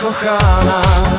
kochana.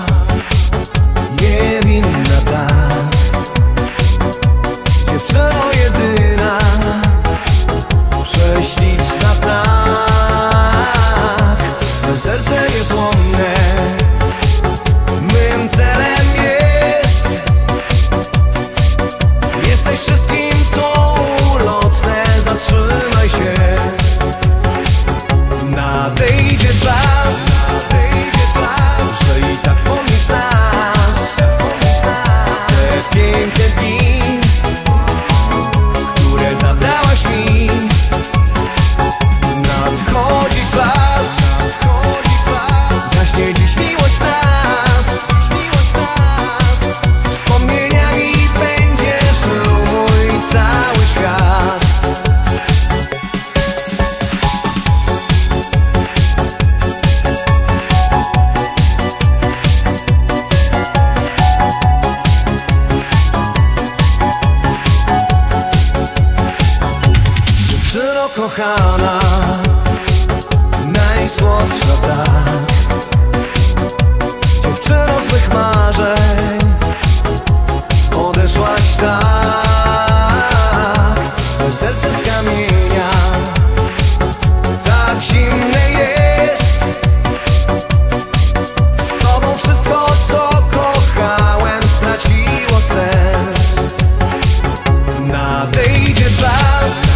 kochana Najsłodsza brak Dziewczyno z marzeń Odeszłaś tak. To serce z kamienia Tak zimne jest. Z tobą wszystko co kochałem Straciło sens. Nadejdzie czas.